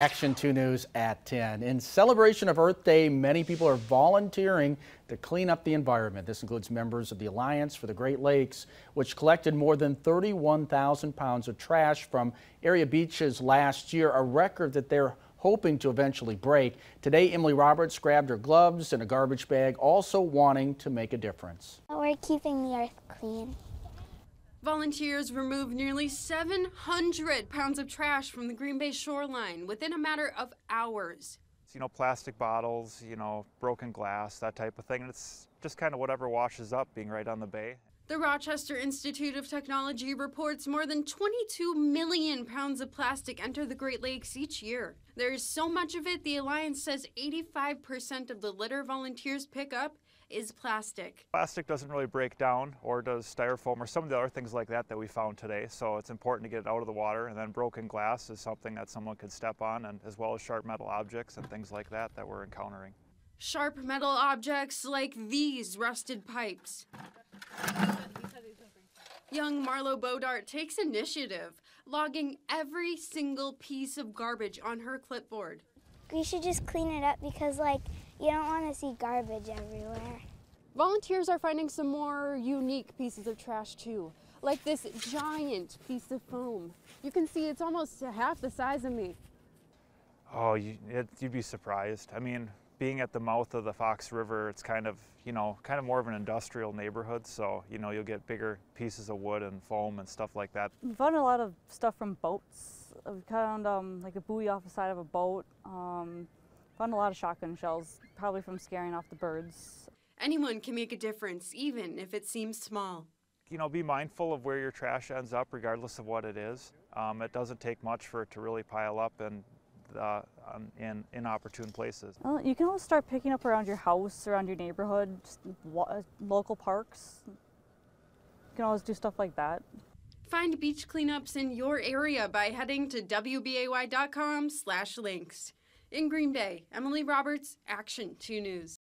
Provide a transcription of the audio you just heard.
Action 2 News at 10. In celebration of Earth Day, many people are volunteering to clean up the environment. This includes members of the Alliance for the Great Lakes, which collected more than 31,000 pounds of trash from area beaches last year, a record that they're hoping to eventually break. Today, Emily Roberts grabbed her gloves and a garbage bag, also wanting to make a difference. We're keeping the earth clean. Volunteers removed nearly 700 pounds of trash from the Green Bay shoreline within a matter of hours. You know, plastic bottles, you know, broken glass, that type of thing. And it's just kind of whatever washes up being right on the bay. The Rochester Institute of Technology reports more than 22 million pounds of plastic enter the Great Lakes each year. There is so much of it, the Alliance says 85% of the litter volunteers pick up is plastic. Plastic doesn't really break down or does styrofoam or some of the other things like that that we found today. So it's important to get it out of the water and then broken glass is something that someone could step on and as well as sharp metal objects and things like that that we're encountering. Sharp metal objects like these rusted pipes. Young Marlo Bodart takes initiative, logging every single piece of garbage on her clipboard. We should just clean it up because like you don't want to see garbage everywhere. Volunteers are finding some more unique pieces of trash too, like this giant piece of foam. You can see it's almost half the size of me. Oh, you, it, you'd be surprised. I mean, being at the mouth of the Fox River, it's kind of, you know, kind of more of an industrial neighborhood. So, you know, you'll get bigger pieces of wood and foam and stuff like that. We found a lot of stuff from boats. We found um, like a buoy off the side of a boat. Um, Found a lot of shotgun shells, probably from scaring off the birds. Anyone can make a difference, even if it seems small. You know, be mindful of where your trash ends up, regardless of what it is. Um, it doesn't take much for it to really pile up and uh, um, in inopportune places. Well, you can always start picking up around your house, around your neighborhood, uh, local parks. You can always do stuff like that. Find beach cleanups in your area by heading to wbay.com/links. In Green Bay, Emily Roberts, Action 2 News.